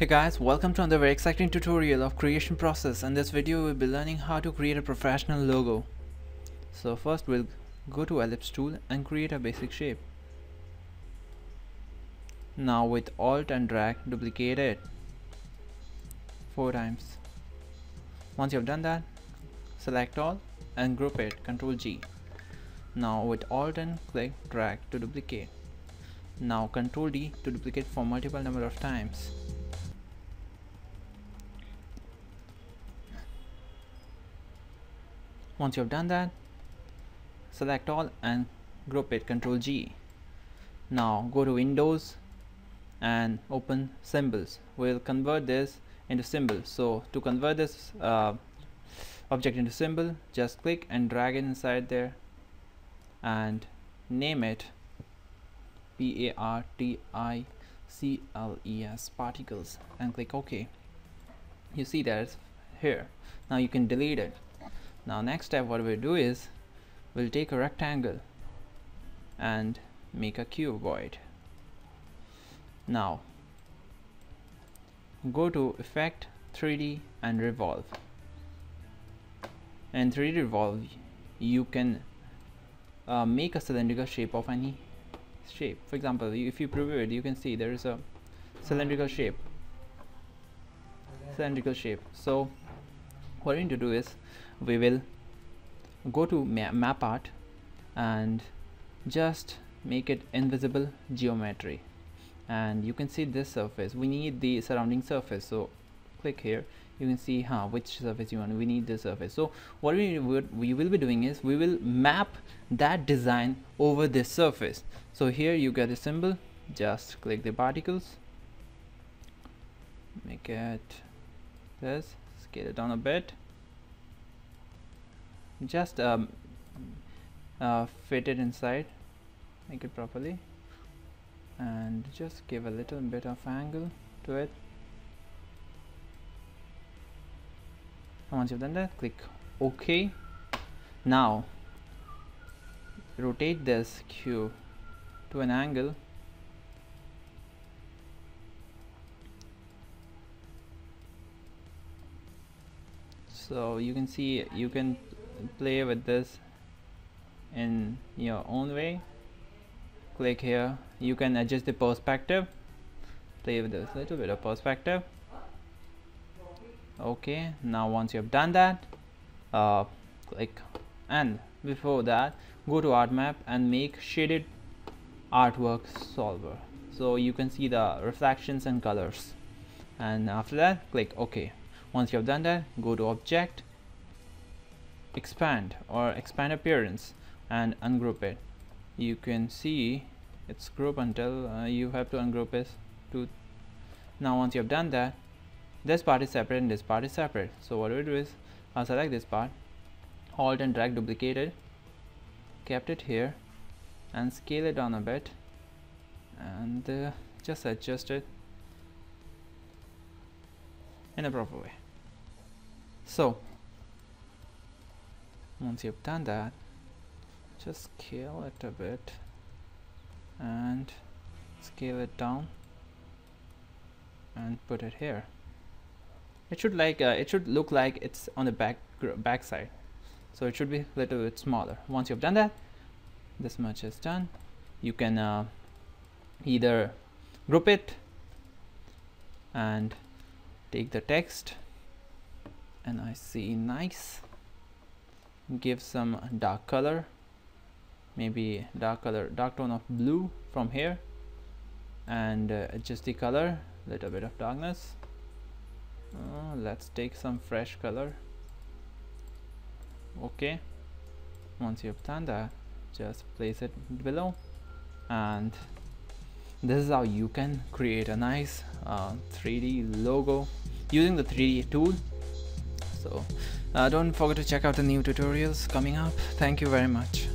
Hey guys, welcome to another very exciting tutorial of creation process. In this video we'll be learning how to create a professional logo. So first we'll go to ellipse tool and create a basic shape. Now with alt and drag duplicate it four times. Once you've done that, select all and group it, Ctrl G. Now with alt and click drag to duplicate. Now Ctrl D to duplicate for multiple number of times. Once you have done that select all and group it control G. Now go to Windows and open symbols. We'll convert this into symbol so to convert this uh, object into symbol just click and drag it inside there and name it P-A-R-T-I-C-L-E-S particles and click OK. You see that it's here. Now you can delete it now next step what we'll do is we'll take a rectangle and make a cuboid now go to effect 3d and revolve. And 3d revolve you can uh, make a cylindrical shape of any shape. For example if you preview it you can see there is a cylindrical shape. Cylindrical shape. So what we need to do is we will go to ma map art and just make it invisible geometry. And you can see this surface. We need the surrounding surface. So click here. You can see huh, which surface you want. We need this surface. So what we, we will be doing is we will map that design over this surface. So here you get a symbol. Just click the particles. Make it this. Scale it down a bit just um, uh, fit it inside make it properly and just give a little bit of angle to it. Once you've done that click OK. Now rotate this cube to an angle. So you can see you can play with this in your own way. Click here. You can adjust the perspective. Play with this little bit of perspective. Okay now once you have done that uh, click. And before that go to art map and make shaded artwork solver. So you can see the reflections and colors. And after that click ok once you have done that go to object expand or expand appearance and ungroup it. You can see it's group until uh, you have to ungroup it to now once you have done that this part is separate and this part is separate. So what we do is I'll select this part alt and drag duplicate it kept it here and scale it down a bit and uh, just adjust it in a proper way. So once you've done that just scale it a bit and scale it down and put it here. It should like uh, it should look like it's on the back back side. So it should be a little bit smaller. Once you've done that this much is done. You can uh, either group it and take the text. And I see nice give some dark color. Maybe dark color dark tone of blue from here. And uh, adjust the color little bit of darkness. Uh, let's take some fresh color. Okay. Once you've done that just place it below. And this is how you can create a nice uh, 3d logo using the 3d tool so uh, don't forget to check out the new tutorials coming up. Thank you very much